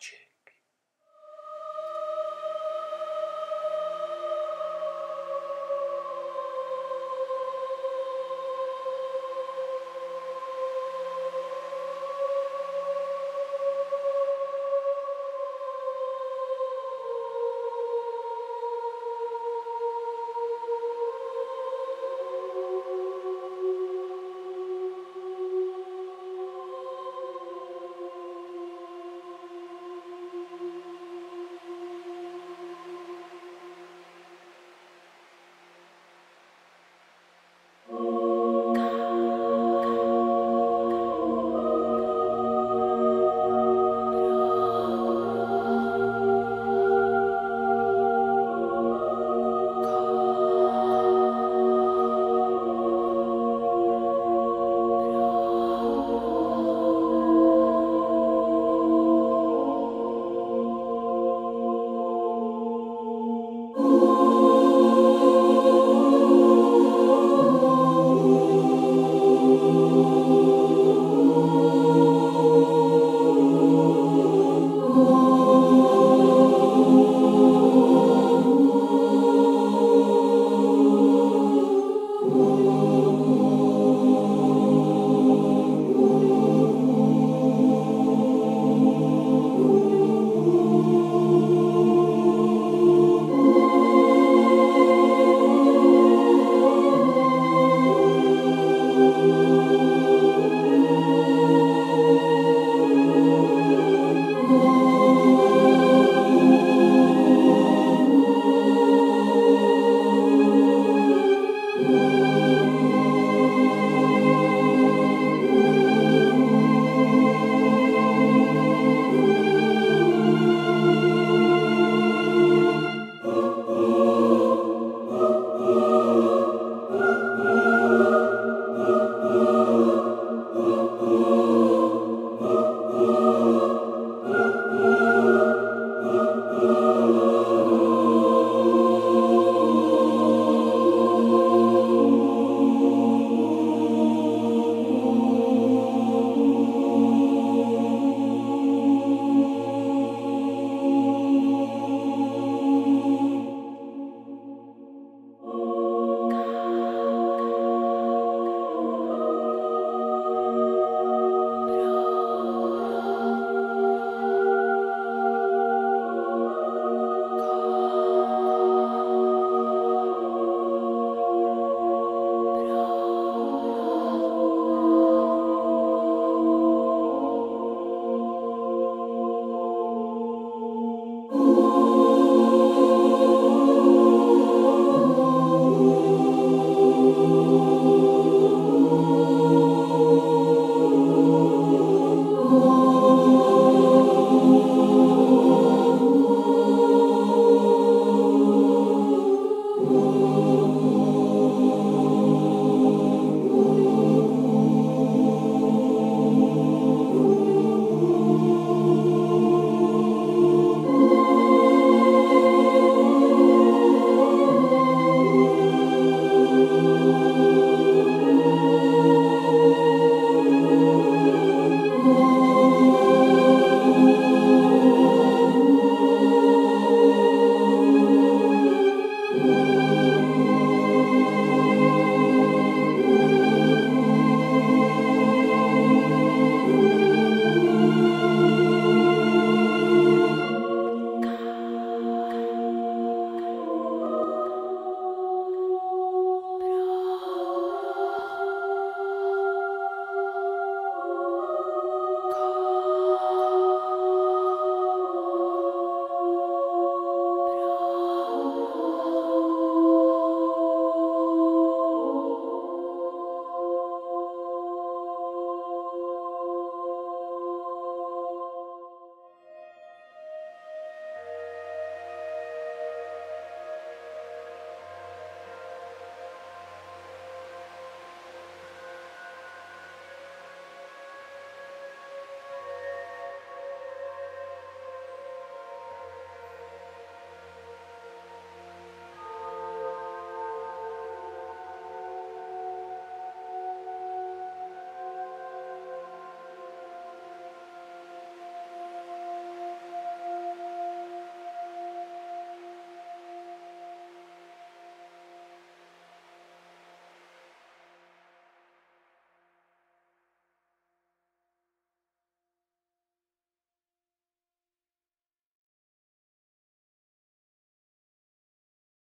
magic.